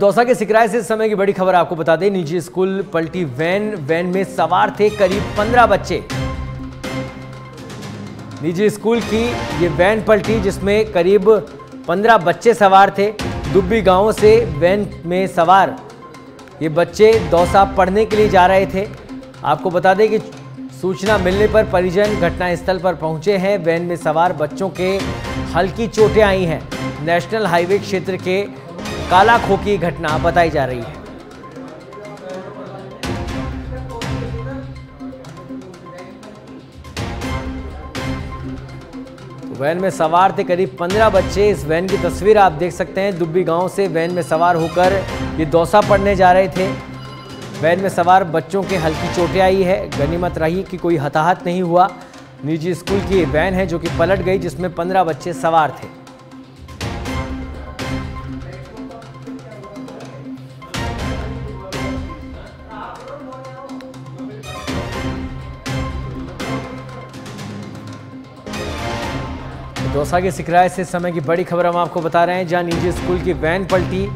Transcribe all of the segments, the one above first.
दौसा के सिकराय से समय की बड़ी खबर आपको बता दें, निजी स्कूल पलटी वैन वैन में सवार थे करीब पंद्रह बच्चे। निजी स्कूल की ये वैन पलटी, जिसमें करीब पंद्रह बच्चे सवार थे। दुब्बी गाँव से वैन में सवार ये बच्चे दौसा पढ़ने के लिए जा रहे थे। आपको बता दें कि सूचना मिलने पर परिजन घटनास्थल पर पहुँचे हैं। वैन में सवार बच्चों के हल्की चोटें आई हैं। नेशनल हाईवे क्षेत्र के कालाखो की घटना बताई जा रही है। वैन में सवार थे करीब पंद्रह बच्चे। इस वैन की तस्वीर आप देख सकते हैं। दुब्बी गाँव से वैन में सवार होकर ये दौसा पढ़ने जा रहे थे। वैन में सवार बच्चों के हल्की चोटें आई है। गनीमत रही कि कोई हताहत नहीं हुआ। निजी स्कूल की वैन है जो कि पलट गई, जिसमें पंद्रह बच्चे सवार थे। दौसा के सिकराय से समय की बड़ी खबर हम आपको बता रहे हैं, जहाँ निजी स्कूल की वैन पलटी।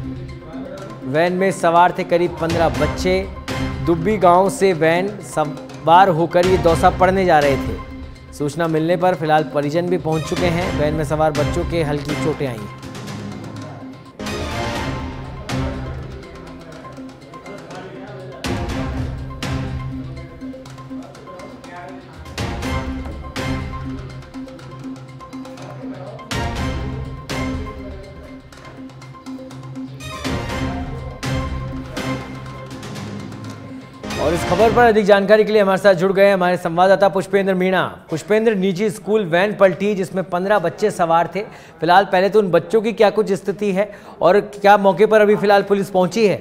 वैन में सवार थे करीब पंद्रह बच्चे। दुब्बी गाँव से वैन सवार होकर ये दौसा पढ़ने जा रहे थे। सूचना मिलने पर फ़िलहाल परिजन भी पहुँच चुके हैं। वैन में सवार बच्चों के हल्की चोटें आई हैं। और इस खबर पर अधिक जानकारी के लिए हमारे साथ जुड़ गए हमारे संवाददाता पुष्पेंद्र मीणा। पुष्पेंद्र, निजी स्कूल वैन पलटी, जिसमें पंद्रह बच्चे सवार थे। फ़िलहाल पहले तो उन बच्चों की क्या कुछ स्थिति है और क्या मौके पर अभी फ़िलहाल पुलिस पहुँची है?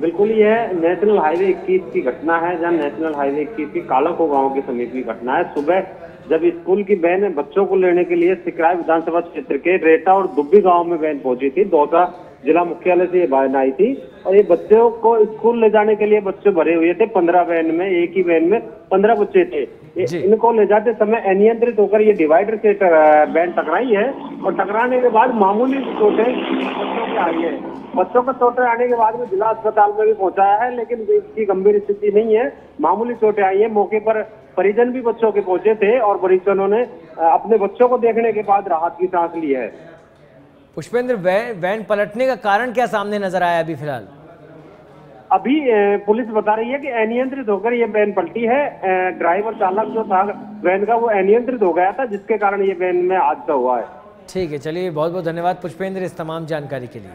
बिल्कुल यह नेशनल हाईवे 21 की घटना है, जहाँ नेशनल हाईवे 21 की कालाको गाँव के समीप की घटना है। सुबह जब स्कूल की वैन बच्चों को लेने के लिए सिकराय विधानसभा क्षेत्र के रेटा और दुब्बी गाँव में वैन पहुँची थी दौसा जिला मुख्यालय से ये वैन आई थी और ये बच्चों को स्कूल ले जाने के लिए बच्चे भरे हुए थे पंद्रह वैन में एक ही वैन में पंद्रह बच्चे थे। इनको ले जाते समय अनियंत्रित होकर ये डिवाइडर से वैन टकराई है और टकराने के बाद मामूली चोटें बच्चों की आई है। बच्चों को चोटें आने के बाद में जिला अस्पताल में भी पहुँचाया है लेकिन इसकी गंभीर स्थिति नहीं है। मामूली चोटें आई है। मौके पर परिजन भी बच्चों के पहुँचे थे और परिजनों ने अपने बच्चों को देखने के बाद राहत की सांस ली है। पुष्पेंद्र वैन वैन पलटने का कारण क्या सामने नज़र आया अभी फ़िलहाल? अभी पुलिस बता रही है कि अनियंत्रित होकर ये वैन पलटी है। ड्राइवर चालक जो था वैन का वो अनियंत्रित हो गया था जिसके कारण ये वैन में हादसा हुआ है। ठीक है चलिए बहुत बहुत धन्यवाद पुष्पेंद्र इस तमाम जानकारी के लिए।